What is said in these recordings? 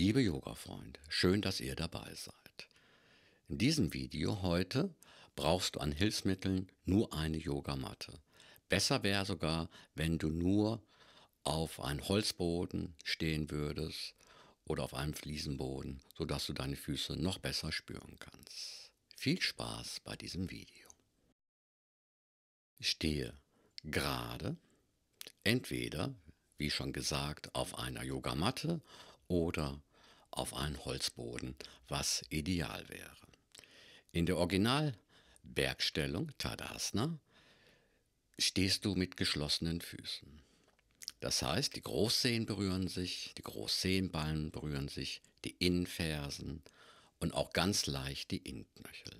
Liebe Yoga-Freunde, schön, dass ihr dabei seid. In diesem Video heute brauchst du an Hilfsmitteln nur eine Yogamatte. Besser wäre sogar, wenn du nur auf einem Holzboden stehen würdest oder auf einem Fliesenboden, sodass du deine Füße noch besser spüren kannst. Viel Spaß bei diesem Video. Stehe gerade, entweder, wie schon gesagt, auf einer Yogamatte oder auf einen Holzboden, was ideal wäre. In der Originalbergstellung Tadasana stehst du mit geschlossenen Füßen. Das heißt, die Großzehen berühren sich, die Großzehenballen berühren sich, die Innenfersen und auch ganz leicht die Innenknöchel.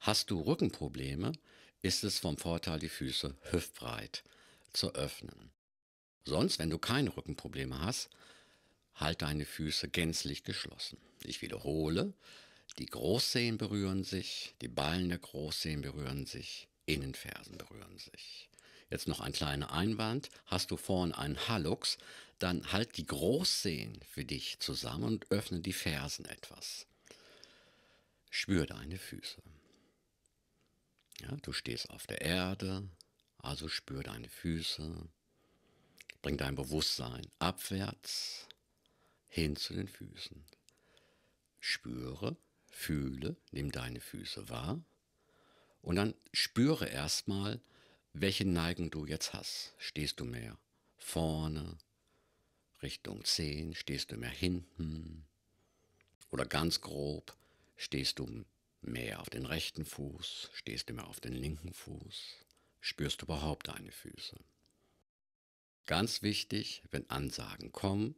Hast du Rückenprobleme, ist es vom Vorteil, die Füße hüftbreit zu öffnen. Sonst, wenn du keine Rückenprobleme hast, halt deine Füße gänzlich geschlossen. Ich wiederhole, die Großzehen berühren sich, die Ballen der Großzehen berühren sich, Innenfersen berühren sich. Jetzt noch ein kleiner Einwand. Hast du vorne einen Hallux, dann halt die Großzehen für dich zusammen und öffne die Fersen etwas. Spür deine Füße. Ja, du stehst auf der Erde, also spür deine Füße. Bring dein Bewusstsein abwärts hin zu den Füßen. Spüre, fühle, nimm deine Füße wahr und dann spüre erstmal, welche Neigung du jetzt hast. Stehst du mehr vorne, Richtung Zehen, stehst du mehr hinten oder ganz grob, stehst du mehr auf den rechten Fuß, stehst du mehr auf den linken Fuß, spürst du überhaupt deine Füße. Ganz wichtig, wenn Ansagen kommen,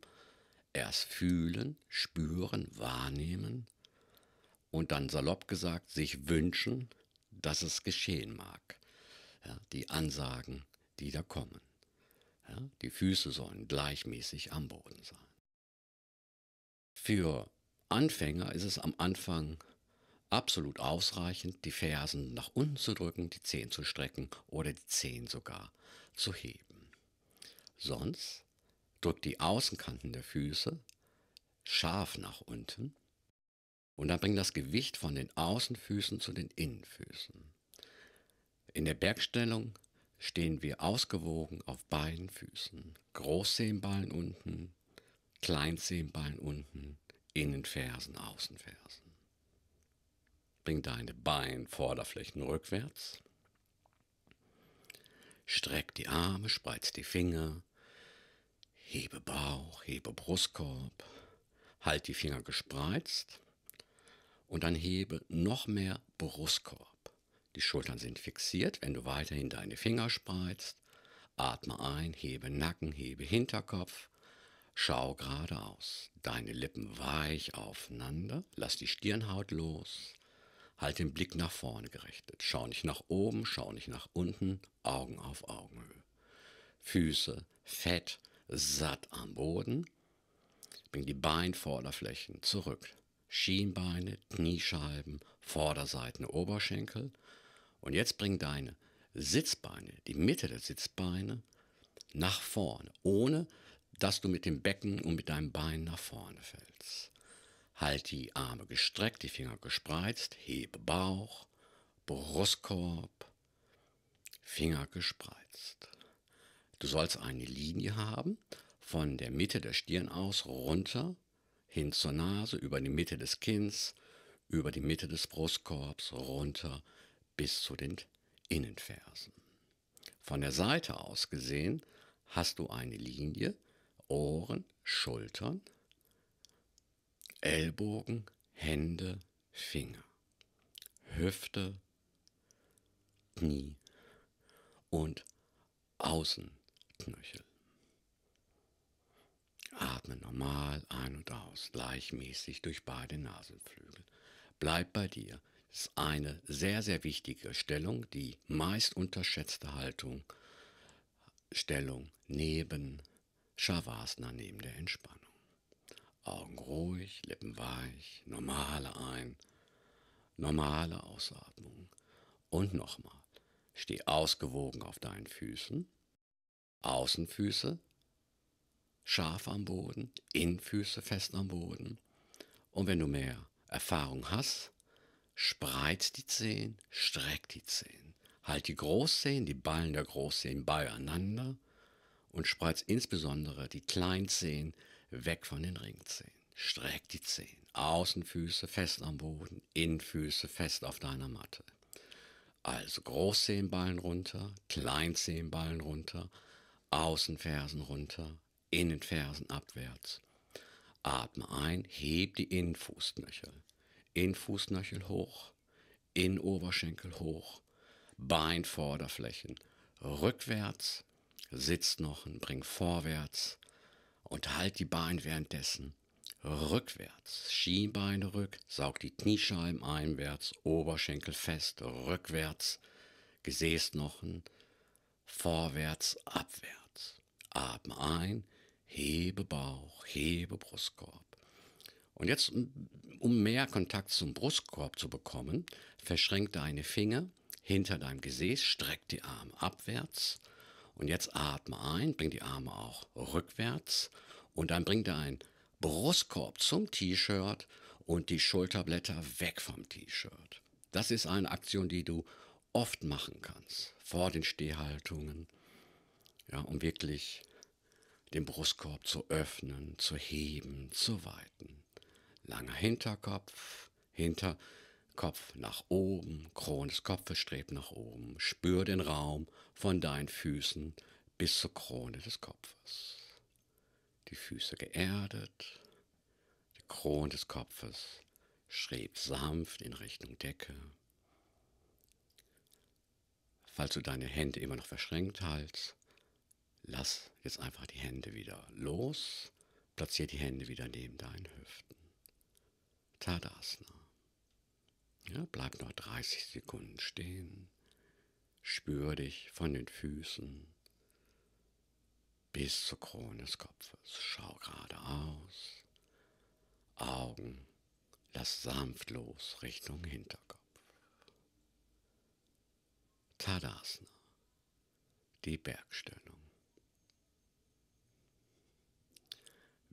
erst fühlen, spüren, wahrnehmen und dann salopp gesagt sich wünschen, dass es geschehen mag. Ja, die Ansagen, die da kommen. Ja, die Füße sollen gleichmäßig am Boden sein. Für Anfänger ist es am Anfang absolut ausreichend, die Fersen nach unten zu drücken, die Zehen zu strecken oder die Zehen sogar zu heben. Sonst drückt die Außenkanten der Füße scharf nach unten und dann bringt das Gewicht von den Außenfüßen zu den Innenfüßen. In der Bergstellung stehen wir ausgewogen auf beiden Füßen. Großzehenballen unten, Kleinzehenballen unten, Innenfersen, Außenfersen. Bring deine Beinvorderflächen rückwärts. Streck die Arme, spreiz die Finger. Hebe Bauch, hebe Brustkorb. Halt die Finger gespreizt. Und dann hebe noch mehr Brustkorb. Die Schultern sind fixiert, wenn du weiterhin deine Finger spreizt. Atme ein, hebe Nacken, hebe Hinterkopf. Schau geradeaus. Deine Lippen weich aufeinander. Lass die Stirnhaut los. Halt den Blick nach vorne gerichtet. Schau nicht nach oben, schau nicht nach unten. Augen auf Augenhöhe. Füße fett, satt am Boden. Bring die Beinvorderflächen zurück. Schienbeine, Kniescheiben, Vorderseiten, Oberschenkel und jetzt bring deine Sitzbeine, die Mitte der Sitzbeine, nach vorne, ohne dass du mit dem Becken und mit deinem Bein nach vorne fällst. Halt die Arme gestreckt, die Finger gespreizt, hebe Bauch, Brustkorb, Finger gespreizt. Du sollst eine Linie haben von der Mitte der Stirn aus runter hin zur Nase, über die Mitte des Kinns, über die Mitte des Brustkorbs, runter bis zu den Innenfersen. Von der Seite aus gesehen hast du eine Linie, Ohren, Schultern, Ellbogen, Hände, Finger, Hüfte, Knie und Außenknöchel. Atme normal ein und aus, gleichmäßig durch beide Nasenflügel. Bleib bei dir ist eine sehr, sehr wichtige Stellung, die meist unterschätzte Haltung, Stellung neben Shavasana, neben der Entspannung. Augen ruhig, Lippen weich, normale Ein-, normale Ausatmung. Und nochmal, steh ausgewogen auf deinen Füßen, Außenfüße scharf am Boden, Innenfüße fest am Boden. Und wenn du mehr Erfahrung hast, spreiz die Zehen, streck die Zehen. Halt die Großzehen, die Ballen der Großzehen beieinander und spreiz insbesondere die Kleinzehen weg von den Ringzehen. Streck die Zehen. Außenfüße fest am Boden, Innenfüße fest auf deiner Matte. Also Großzehenballen runter, Kleinzehenballen runter, Außenfersen runter, Innenfersen abwärts. Atme ein, heb die Innenfußknöchel. Innenfußknöchel hoch, Innenoberschenkel hoch, Beinvorderflächen rückwärts, Sitzknochen bring vorwärts und halt die Beine währenddessen rückwärts. Schienbeine rück, saug die Kniescheiben einwärts, Oberschenkel fest, rückwärts, Gesäßknochen, vorwärts, abwärts. Atme ein, hebe Bauch, hebe Brustkorb. Und jetzt, um mehr Kontakt zum Brustkorb zu bekommen, verschränk deine Finger hinter deinem Gesäß, streck die Arme abwärts. Und jetzt atme ein, bring die Arme auch rückwärts und dann bring dein Brustkorb zum T-Shirt und die Schulterblätter weg vom T-Shirt. Das ist eine Aktion, die du oft machen kannst, vor den Stehhaltungen, ja, um wirklich den Brustkorb zu öffnen, zu heben, zu weiten. Langer Hinterkopf, Hinterkopf nach oben, Krone des Kopfes strebt nach oben. Spür den Raum von deinen Füßen bis zur Krone des Kopfes die Füße geerdet, die Krone des Kopfes schräg sanft in Richtung Decke. Falls du deine Hände immer noch verschränkt hältst, lass jetzt einfach die Hände wieder los, platziere die Hände wieder neben deinen Hüften. Tadasana. Ja, bleib noch 30 Sekunden stehen. Spür dich von den Füßen bis zur Krone des Kopfes. Schau geradeaus. Augen, lass sanft los Richtung Hinterkopf. Tadasana, die Bergstellung.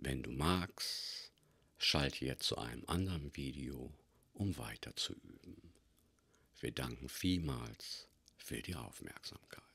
Wenn du magst, schalte jetzt zu einem anderen Video, um weiter zu üben. Wir danken vielmals für die Aufmerksamkeit.